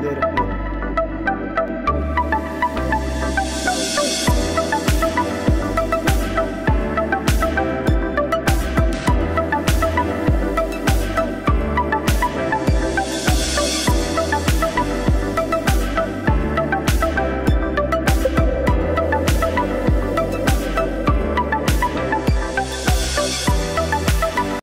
defender